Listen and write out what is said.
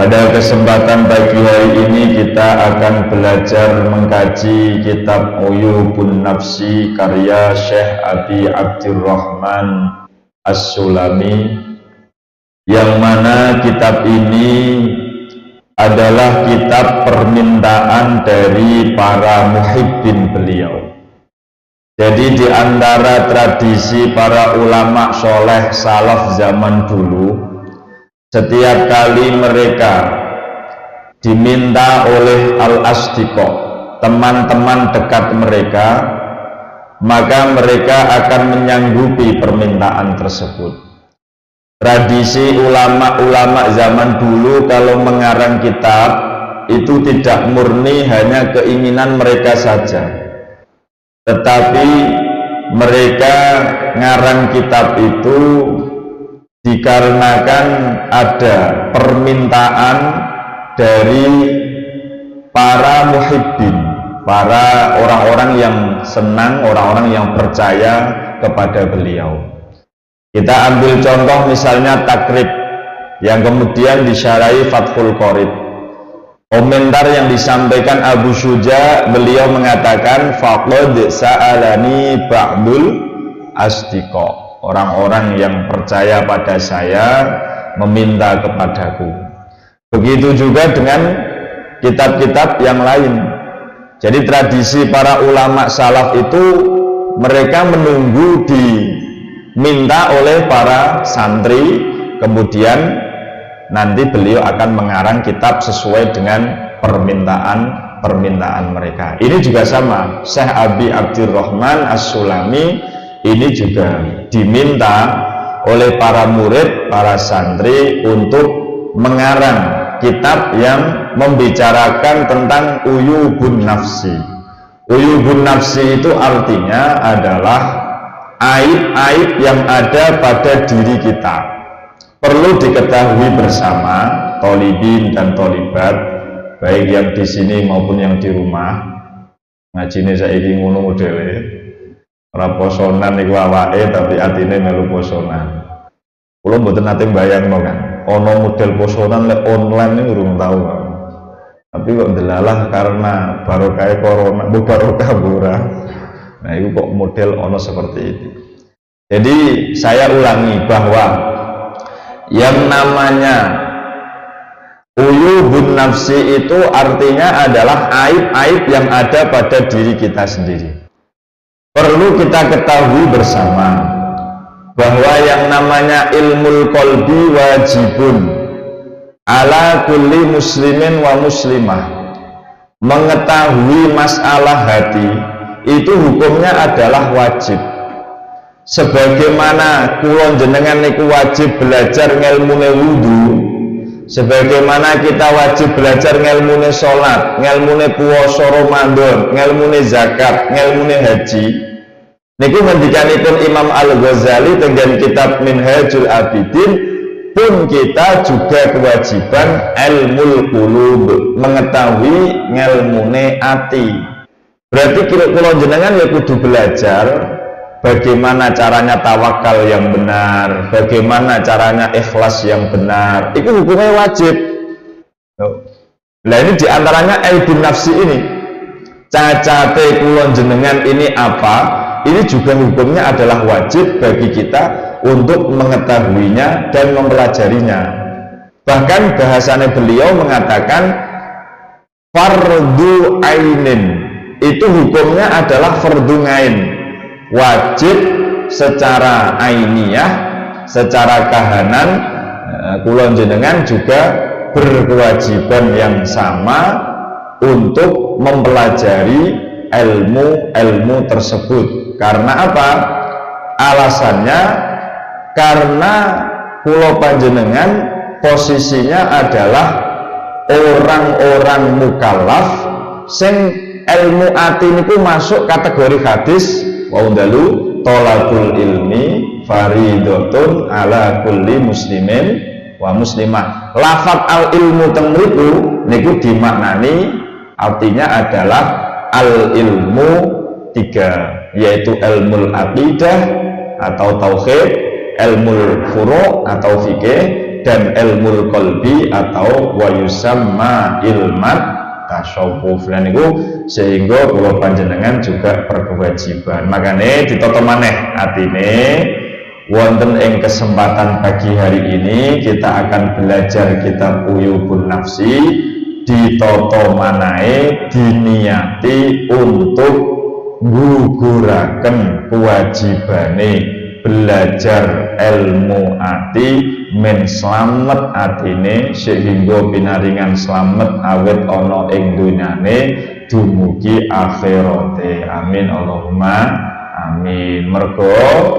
Pada kesempatan pagi hari ini kita akan belajar mengkaji kitab Uyubun Nafsi karya Syekh Abi Abdurrahman As-Sulami yang mana kitab ini adalah kitab permintaan dari para muhibbin beliau. Jadi di antara tradisi para ulama soleh salaf zaman dulu setiap kali mereka diminta oleh al-asdiqo teman-teman dekat mereka maka mereka akan menyanggupi permintaan tersebut. Tradisi ulama-ulama zaman dulu kalau mengarang kitab itu tidak murni hanya keinginan mereka saja. Tetapi mereka ngarang kitab itu dikarenakan ada permintaan dari para muhibbin para orang-orang yang senang orang-orang yang percaya kepada beliau. Kita ambil contoh misalnya takrib yang kemudian disyarai Fathul Qorib komentar yang disampaikan Abu Suja beliau mengatakan faqad sa'alani ba'dul asdiqo orang-orang yang percaya pada saya meminta kepadaku. Begitu juga dengan kitab-kitab yang lain. Jadi tradisi para ulama salaf itu mereka menunggu diminta oleh para santri kemudian nanti beliau akan mengarang kitab sesuai dengan permintaan permintaan mereka. Ini juga sama. Syekh Abi Abdurrahman As-Sulami ini juga diminta oleh para murid, para santri untuk mengarang kitab yang membicarakan tentang uyubun nafsi. Uyubun nafsi itu artinya adalah aib-aib yang ada pada diri kita. Perlu diketahui bersama tolibin dan tolibat, baik yang di sini maupun yang di rumah. Ngaji saya ingin ngono modelnya ora posonan iku awake tapi atine melu posonan. Kula mboten nate bayangno kan ana model posonan lek online ini urung kan. tapi kok delalah karena barokah corona bu barokah murah nah itu kok model ono seperti itu. Jadi saya ulangi bahwa yang namanya uyubun nafsi itu artinya adalah aib-aib yang ada pada diri kita sendiri Perlu kita ketahui bersama bahwa yang namanya ilmu kolbi wajibun ala kulli muslimin wa muslimah. Mengetahui masalah hati itu hukumnya adalah wajib. Sebagaimana kulon jenengan niku wajib belajar ngelmune wudhu sebagaimana kita wajib belajar ngelmune sholat ngelmune puasa Ramadan ngelmune zakat ngelmune haji. Niku ngendikanipun Imam Al-Ghazali dengan kitab Minhajul Abidin pun kita juga kewajiban ilmu qulub mengetahui ngelmune ati. Berarti kira-kira jenengan ya kudu belajar bagaimana caranya tawakal yang benar, bagaimana caranya ikhlas yang benar. Itu hukumnya wajib. Nah ini di antaranya aibun nafsi ini. Cacate kulon jenengan ini apa? Ini juga hukumnya adalah wajib bagi kita untuk mengetahuinya dan mempelajarinya. Bahkan bahasanya beliau mengatakan fardu ainin itu hukumnya adalah fardu ngain wajib secara ainiyah secara kahanan eh, kulon jenengan juga berkewajiban yang sama untuk mempelajari ilmu-ilmu tersebut karena apa? alasannya karena pulau panjenengan posisinya adalah orang-orang mukallaf sing ilmu ati niku masuk kategori hadis Waudalu tolakul ilmi faridotun ala kulli muslimin wa muslimah. Lafat al ilmu temriku niku dimaknani artinya adalah al ilmu tiga yaitu ilmu aqidah atau tauhid ilmu furu atau fikih dan ilmu kolbi atau wayusamma ilmat tasawuf dan itu sehingga kula panjenengan juga berkewajiban. Makanya ditoto maneh atine wonten ing kesempatan pagi hari ini kita akan belajar kitab Uyubun Nafsi ditoto manae diniati untuk guguraken kewajibane belajar ilmu ati men slamet atine sehingga pinaringan slamet awet ana ing dunyane dumugi akhirate amin Allahumma amin. Mergo